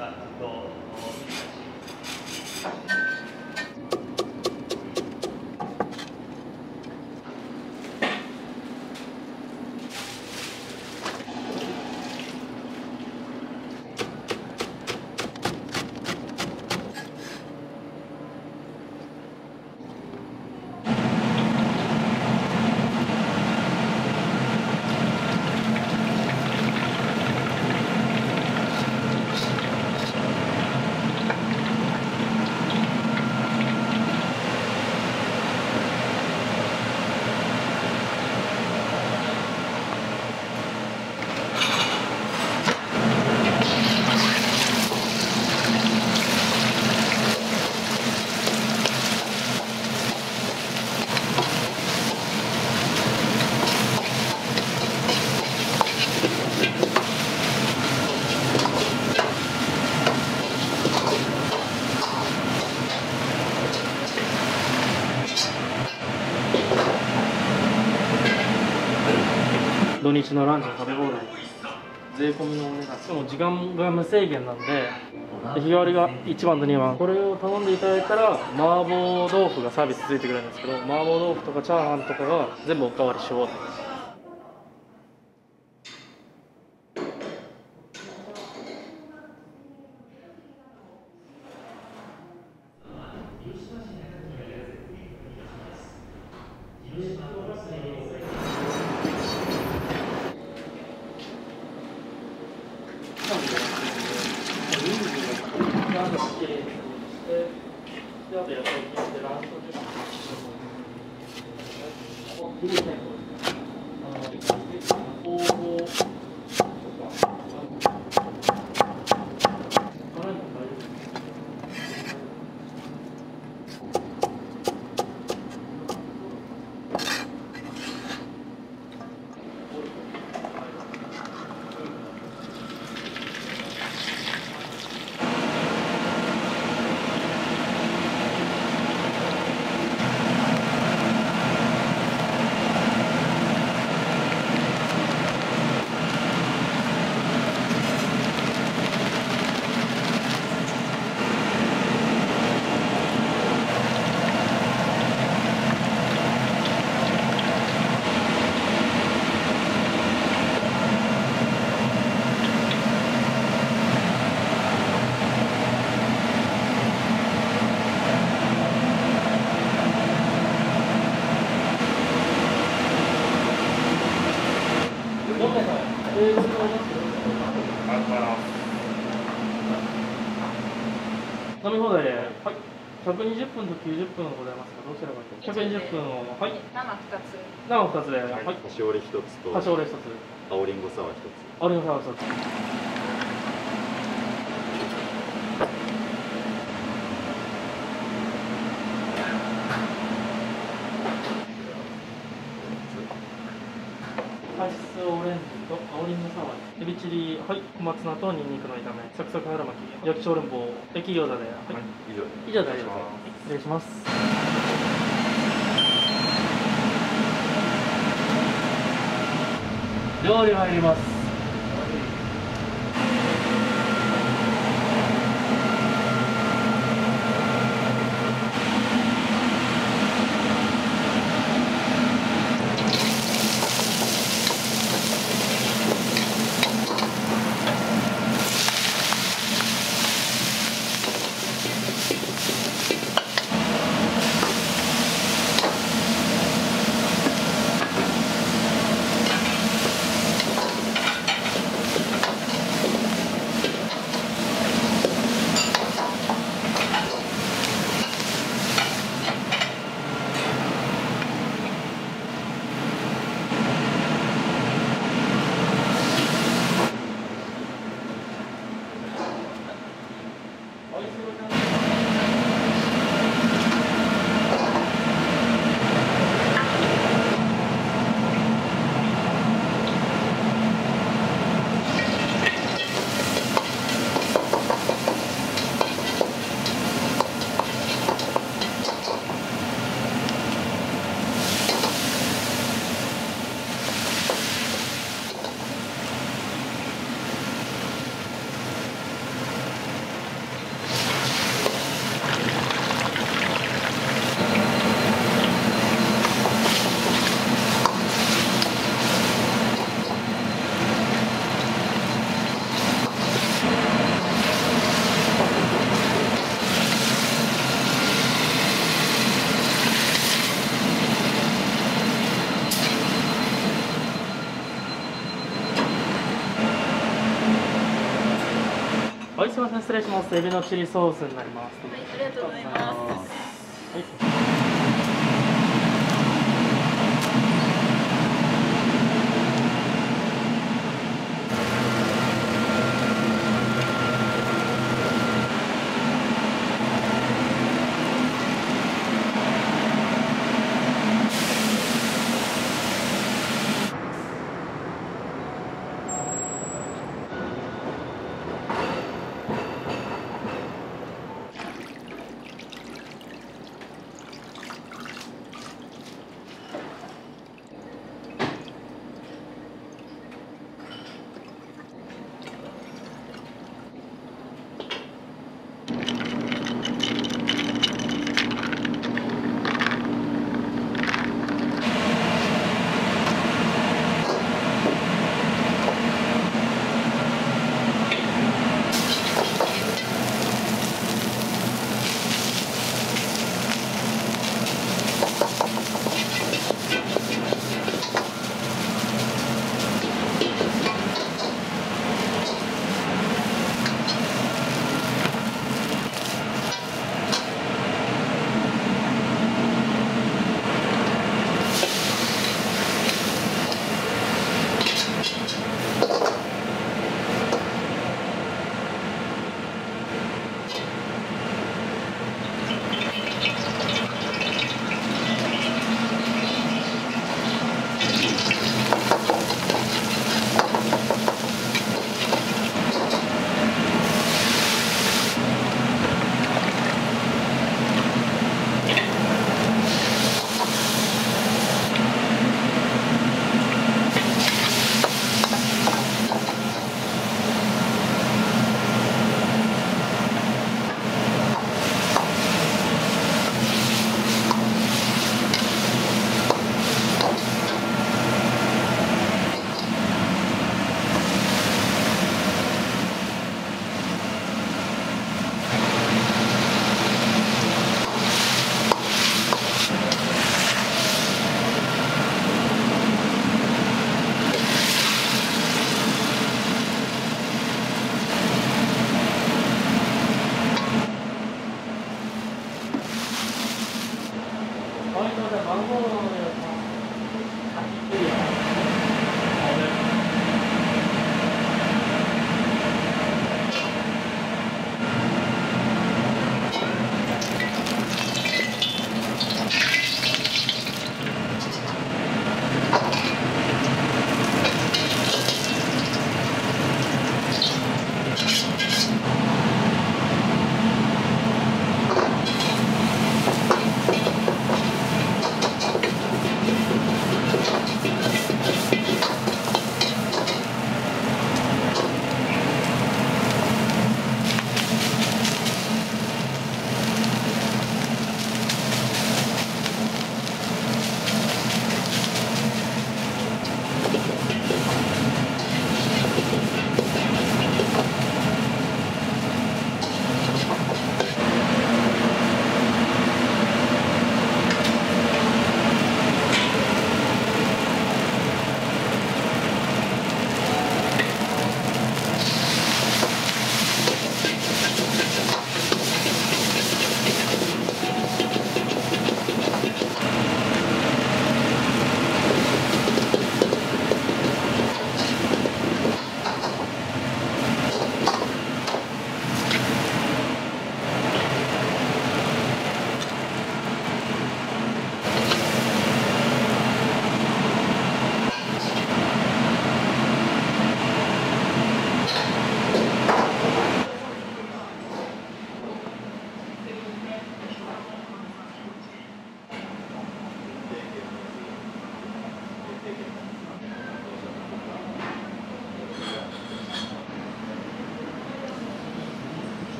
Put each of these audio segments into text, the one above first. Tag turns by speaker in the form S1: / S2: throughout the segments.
S1: 監督と土日のランチの食べ放題。税込みのお値段。しかも時間が無制限なんでで日替わりが1番と2番。これを頼んでいただいたら麻婆豆腐がサービスついてくるんですけど麻婆豆腐とかチャーハンとかが全部おかわりし放題飲み放題で、はい、120分と90分ございますが、どちらかと120分を、はい、
S2: 生二つ。
S1: 生2つで、はい、
S3: 端折り一つと。
S1: 端折れ1つ、
S3: 青りんごサワー一つ。
S1: アルミサワー1つ。カシスオレンジと青りんごサワーエビチリ、はい、小松菜とニンニクの炒めサクサク春巻き焼き小籠包焼き餃子で、はい、
S3: 以上
S1: 以上で。大丈夫です失礼します。料理入ります失礼します。エビのチリソースになります。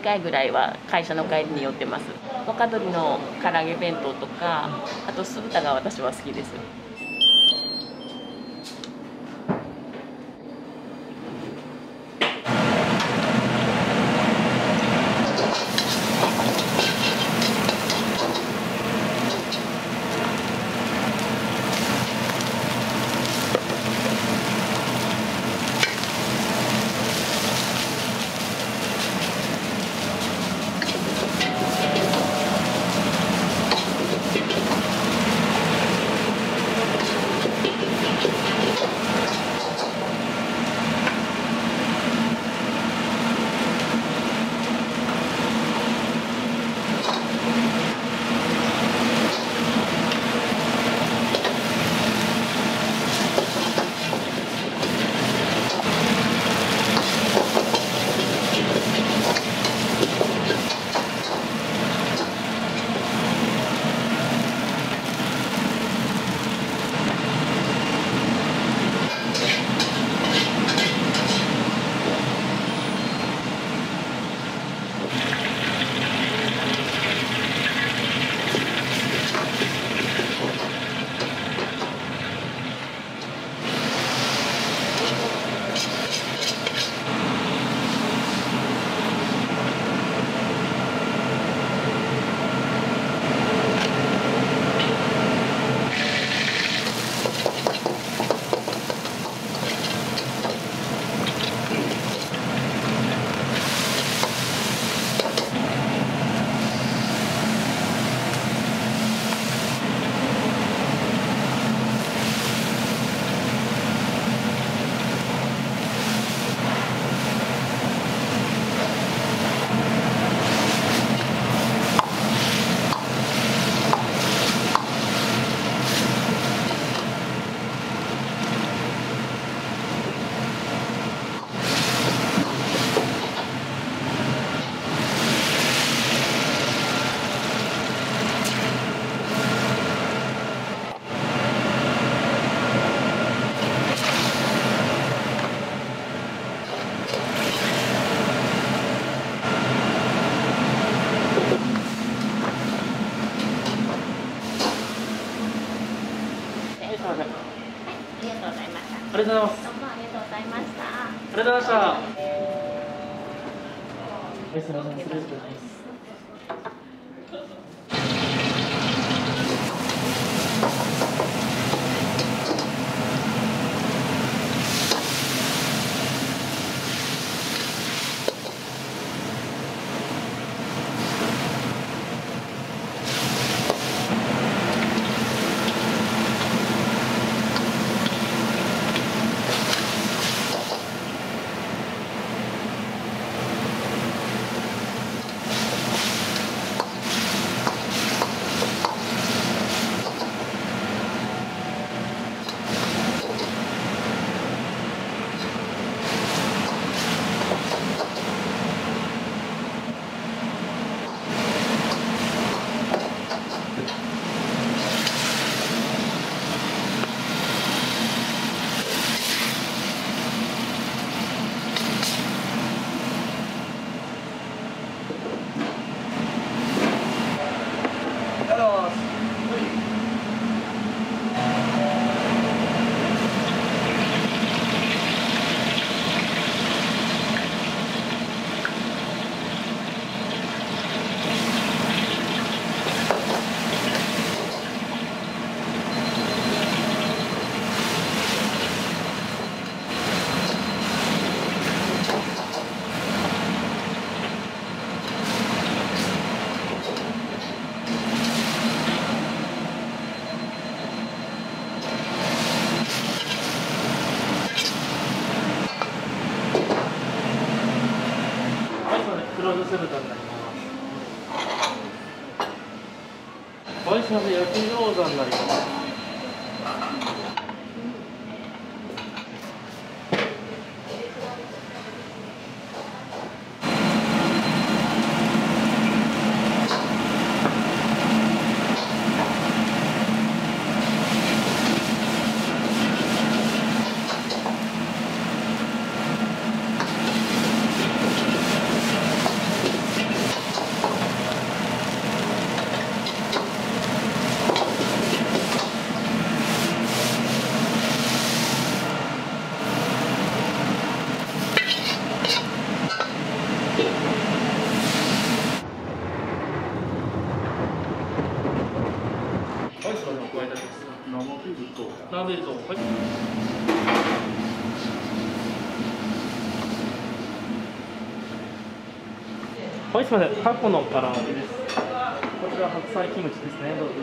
S4: 1回ぐらいは会社の帰りに寄ってます。若鶏の唐揚げ弁当とかあと酢豚が私は好きです。とうございま
S1: す
S4: どうもありがとうございました。
S1: ありがとうございました鶴田になります。バイシャンで焼き餃子になりますみません、お加えいたします。
S3: 生ビールと
S1: ラベルと、はい。はい、すみません、タコの唐揚げです。こちら白菜キムチですね、どうぞ。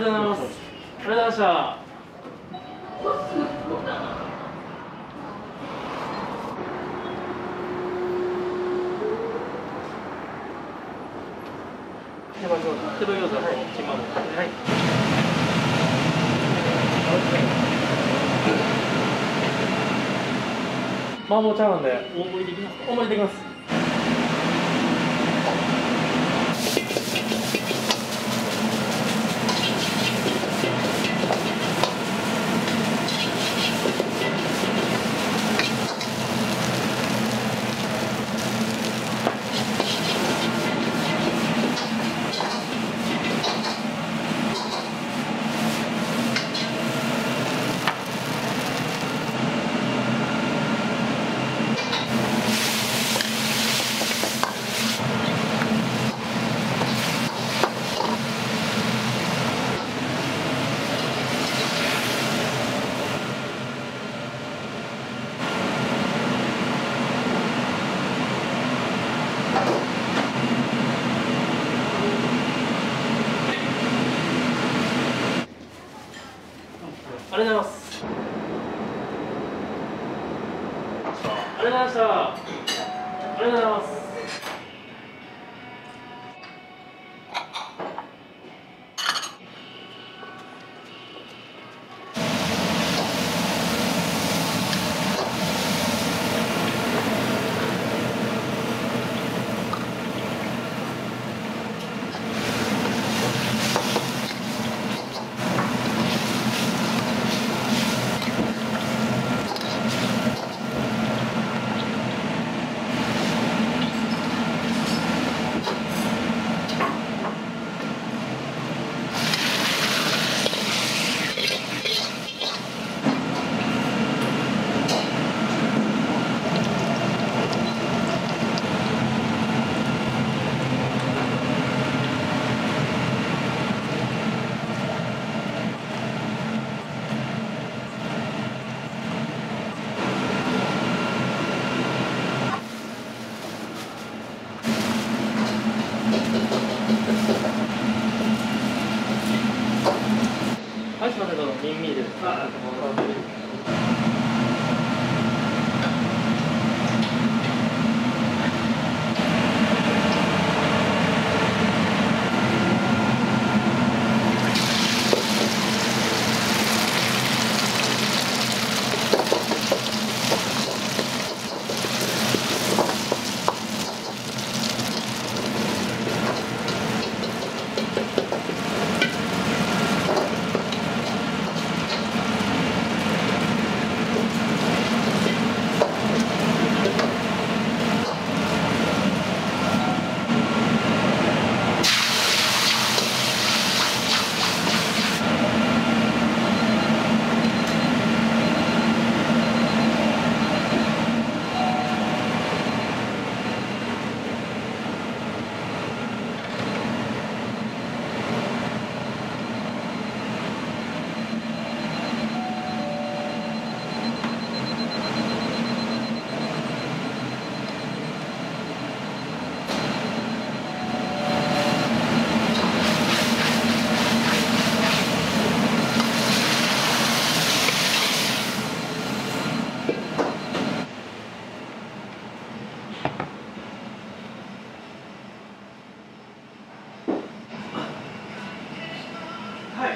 S1: りがとうございます。ありがとうございました。手羽餃子手羽餃子とチンマモはい。麻婆チャーハンで。大盛りできます大盛りできますはい